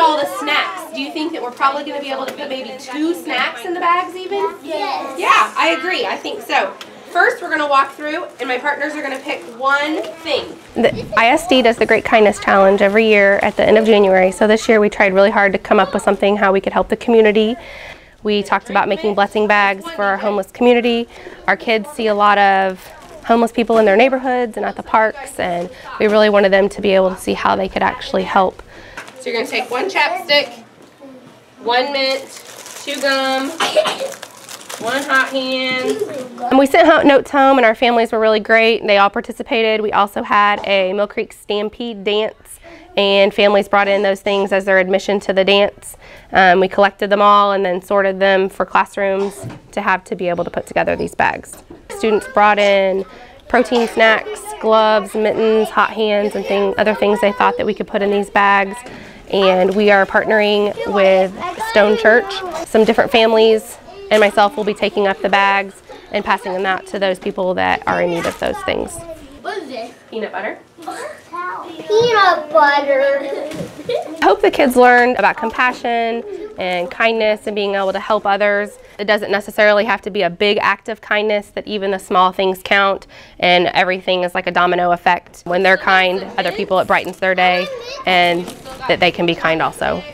all the snacks, do you think that we're probably going to be able to put maybe two snacks in the bags even? Yes. Yeah, I agree. I think so. First, we're going to walk through, and my partners are going to pick one thing. The ISD does the Great Kindness Challenge every year at the end of January. So this year we tried really hard to come up with something how we could help the community. We talked about making blessing bags for our homeless community. Our kids see a lot of homeless people in their neighborhoods and at the parks, and we really wanted them to be able to see how they could actually help. So you're going to take one chapstick, one mint, two gum, one hot hand. And we sent notes home, and our families were really great. And they all participated. We also had a Mill Creek Stampede dance, and families brought in those things as their admission to the dance. Um, we collected them all and then sorted them for classrooms to have to be able to put together these bags. Students brought in protein snacks, gloves, mittens, hot hands, and thing, other things they thought that we could put in these bags. And we are partnering with Stone Church. Some different families and myself will be taking up the bags and passing them out to those people that are in need of those things. What is it? Peanut butter. Peanut butter. I hope the kids learn about compassion and kindness and being able to help others. It doesn't necessarily have to be a big act of kindness, that even the small things count and everything is like a domino effect. When they're kind, other people, it brightens their day and that they can be kind also.